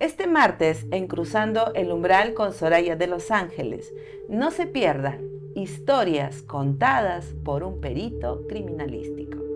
Este martes en Cruzando el Umbral con Soraya de Los Ángeles, no se pierdan historias contadas por un perito criminalístico.